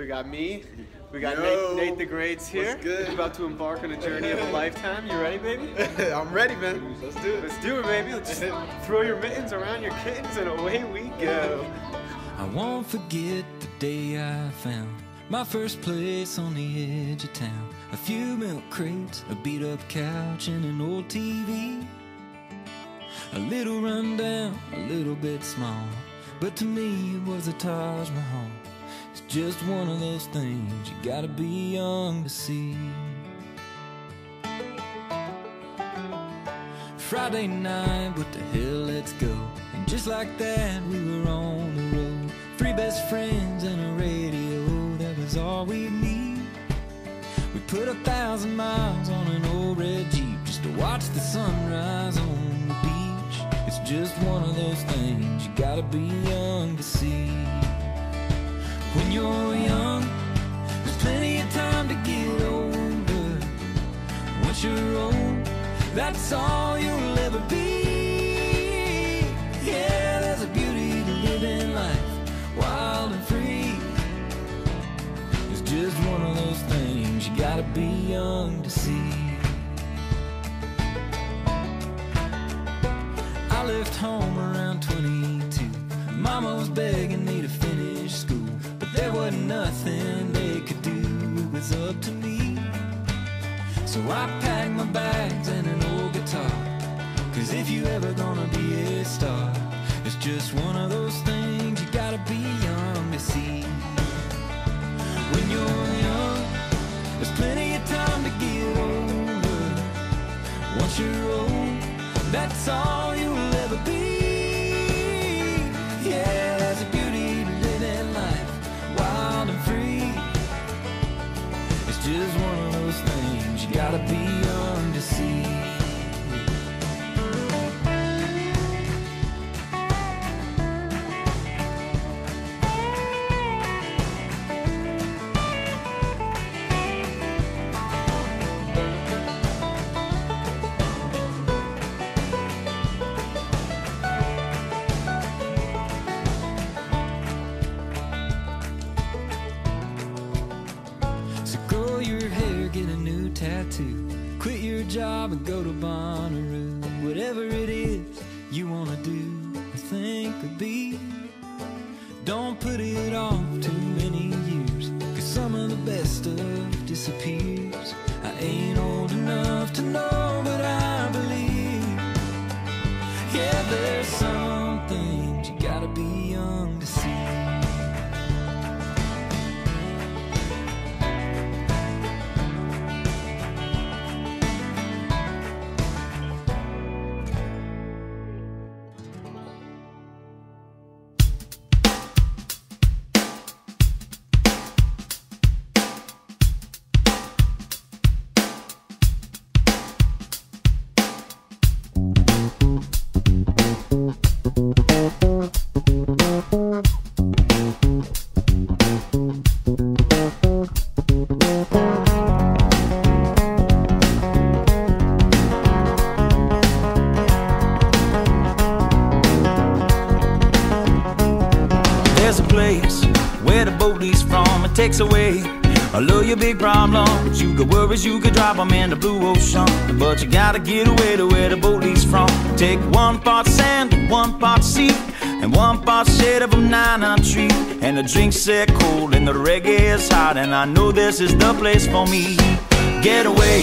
We got me. We got Yo, Nate, Nate the Greats here. what's good? We're about to embark on a journey of a lifetime. You ready, baby? I'm ready, man. Let's do it. Let's do it, baby. Let's just throw your mittens around your kittens and away we go. I won't forget the day I found my first place on the edge of town. A few milk crates, a beat up couch, and an old TV. A little rundown, a little bit small, but to me it was a Taj Mahal. Just one of those things you gotta be young to see. Friday night, what the hell, let's go. And just like that, we were on the road. Three best friends and a radio, that was all we need. We put a thousand miles on an old red Jeep just to watch the sunrise on the beach. It's just one of those things you gotta be young that's all you'll ever be. Yeah, there's a beauty to living life, wild and free. It's just one of those things you gotta be young to see. I left home around 22. Mama was begging me to finish school, but there wasn't nothing they could do. It was up to me. So I packed my bags and guitar. Cause if you ever gonna be a star, it's just one of those things you gotta be young to see. When you're young, there's plenty of time to get older. Once you're old, that's all you'll get a new tattoo. Quit your job and go to Bonnaroo. Whatever it is you wanna do or think or be. Don't put it off too many years. Cause some of the best stuff disappears. I ain't old enough to know, worries, you could drop them in the blue ocean. But you gotta get away to where the boat leaves from. Take one part sand, one part sea, and one part shade of a nine tree. And the drinks set cold and the reggae is hot. And I know this is the place for me. Get away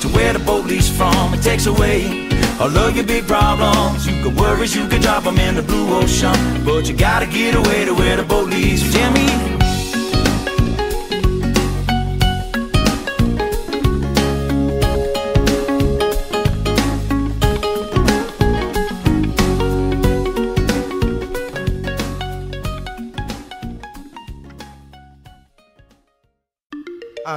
to where the boat leaves from. It takes away all of your big problems. You could worries, you could drop them in the blue ocean. But you gotta get away to where the boat leaves. Jimmy.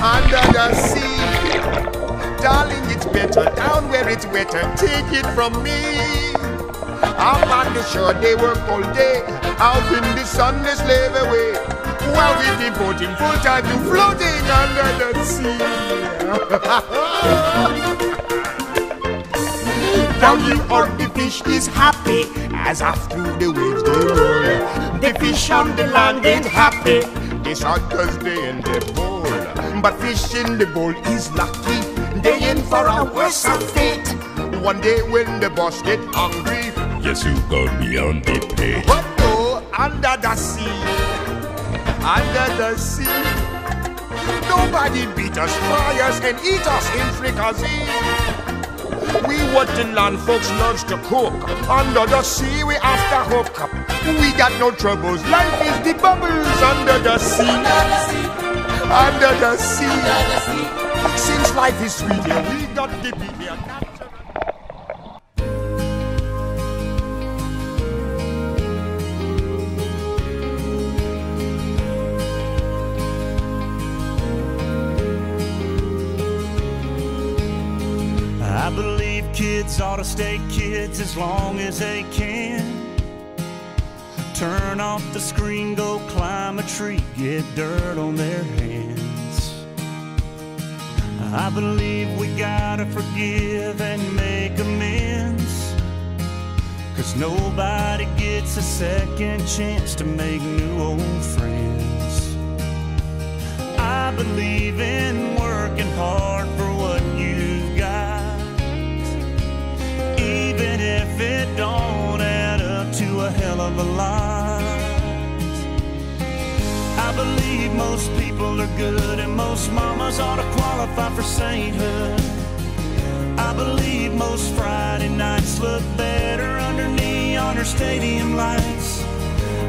under the sea. Darling, it's better down where it's wetter. Take it from me. Up on the shore, they work all day. Out in the sun, they slave away. While we devoting full time to floating under the sea. Down here on the fish is happy as off through the waves they roll. The fish on the land ain't happy. They shot cause they in the bowl. But fish in the bowl is lucky. They in for a worse fate. One day when the boss get hungry, Yes, you got beyond the plate. but no, under the sea, under the sea. Nobody beat us, fry us, and eat us in fricassee. We what the land folks loves to cook. Under the sea, we after hook up. We got no troubles. Life is the bubbles under the sea. Under the sea. Since life is sweet here, we got the be here. I believe kids ought to stay kids as long as they can. Turn off the screen, go climb a tree, get dirt on their hands. I believe we gotta forgive and make amends. Cause nobody gets a second chance to make new old friends. I believe in working hard for what you've got. Even if it don't add up to a hell of a lot. I believe most people are good and most mamas ought to qualify for sainthood. I believe most Friday nights look better under neon or stadium lights.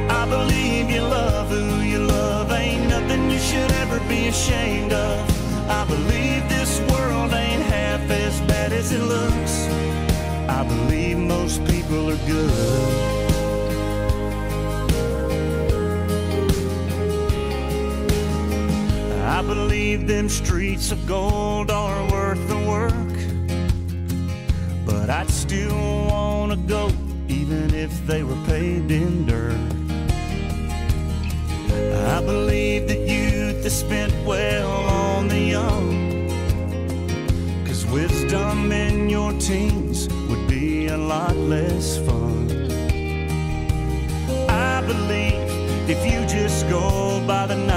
I believe you love who you love. Ain't nothing you should ever be ashamed of. I believe this world ain't half as bad as it looks. I believe most people are good. I believe them streets of gold are worth the work. But I'd still wanna go even if they were paved in dirt. I believe that youth is spent well on the young. Cause wisdom in your teens would be a lot less fun. I believe if you just go by the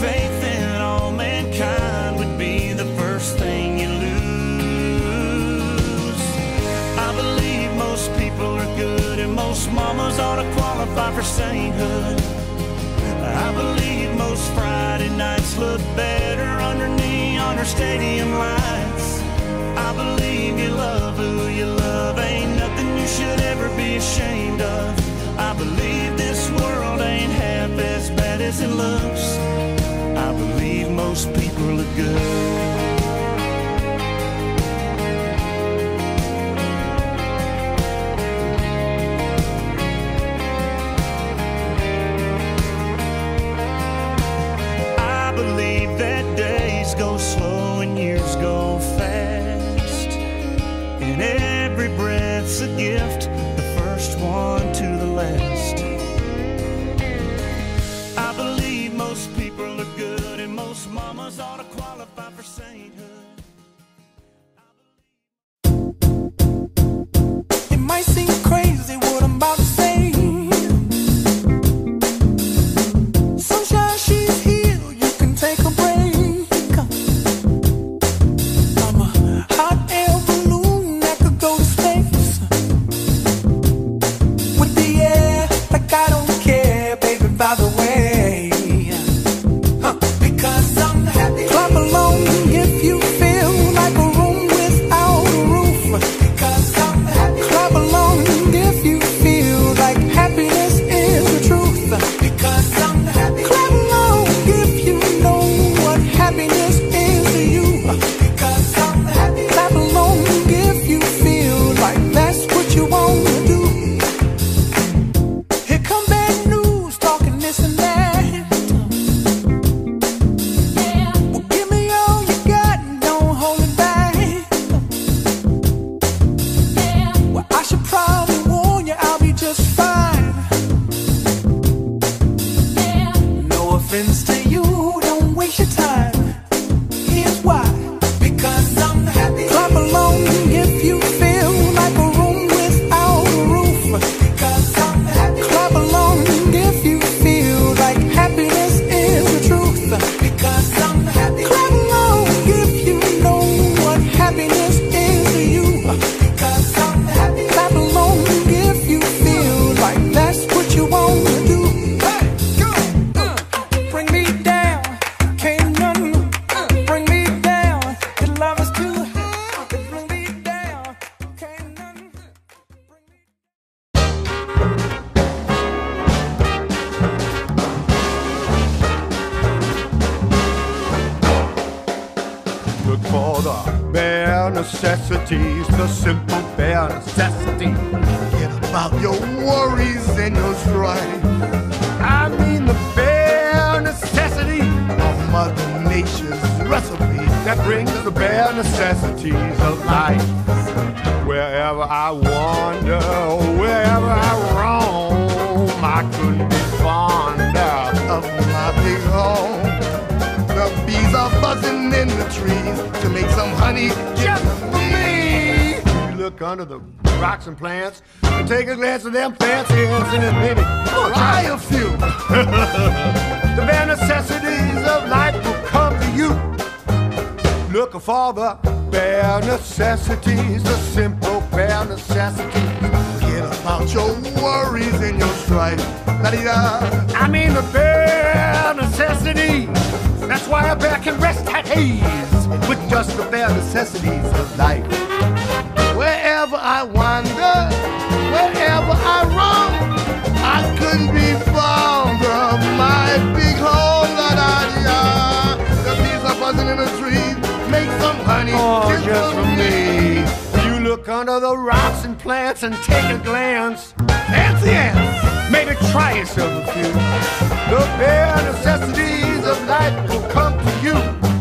faith in all mankind would be the first thing you lose. I believe most people are good and most mamas ought to qualify for sainthood. I believe most Friday nights look better under neon or stadium lights. I believe you love who you love. Ain't nothing you should ever be ashamed of. I believe this world ain't half as bad as it looks. I believe most people are good. happens to necessities, the simple bare necessities. Forget about your worries and your strife. I mean the bare necessity of Mother Nature's recipe that brings the bare necessities of life. Wherever I wander, wherever I roam, I couldn't be fonder of my big home. The bees are buzzing in the trees make some honey just for me. You look under the rocks and plants and take a glance at them fancy ants and then maybe try a few. the bare necessities of life will come to you. Looking for the bare necessities, the simple bare necessities. Forget about your worries and your strife. La-di-da. I mean the bare necessities. That's why a bear can rest at ease with just the bare necessities of life. Wherever I wander, wherever I roam, I couldn't be fond of my big home. La-da-di-da. The bees are buzzing in the trees. Make some honey oh, just, for me. You look under the rocks and plants and take a glance. Fancy ants, maybe try yourself a few. The bare necessities of life will come to you.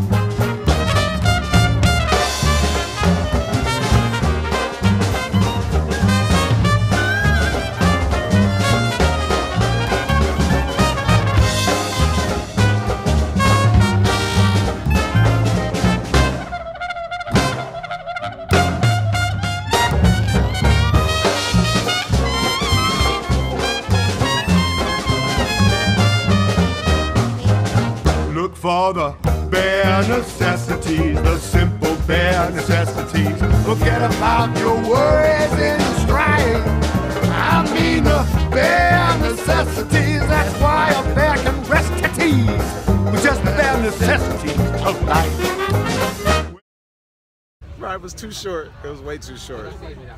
Was too short. It was way too short.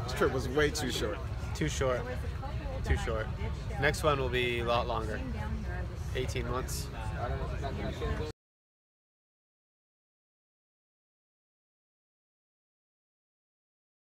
This trip was way too short. Too short. Too short. Next one will be a lot longer. 18 months.